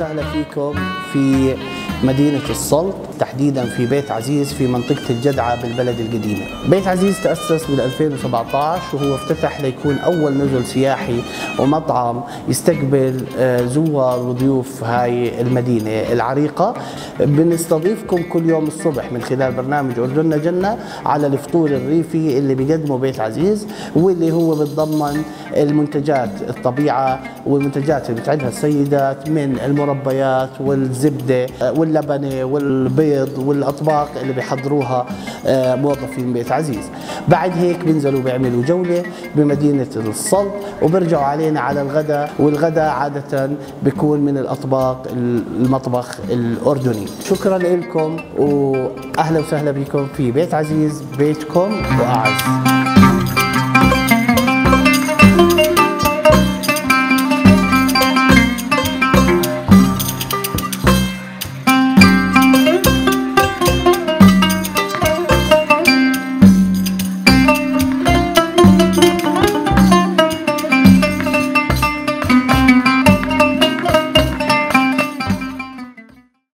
وسهلا فيكم في مدينة السلط. تحديدا في بيت عزيز في منطقة الجدعة بالبلد القديمة. بيت عزيز تأسس بال 2017 وهو افتتح ليكون أول نزل سياحي ومطعم يستقبل آه، زوار وضيوف هاي المدينة العريقة. بنستضيفكم كل يوم الصبح من خلال برنامج أردننا جنة على الفطور الريفي اللي بيقدمه بيت عزيز واللي هو بتضمن المنتجات الطبيعة والمنتجات اللي بتعدها السيدات من المربيات والزبدة آه، واللبنة والبيض والأطباق اللي بيحضروها آه، موظفين بيت عزيز. بعد هيك بينزلوا بيعملوا جولة بمدينة السلط وبرجعوا علينا على الغداء والغداء عادة بيكون من الأطباق المطبخ الأردني. شكرا لكم وأهلا وسهلا بكم في بيت عزيز بيتكم وأعز.